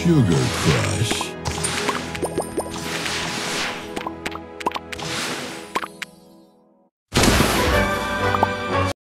Sugar Crush.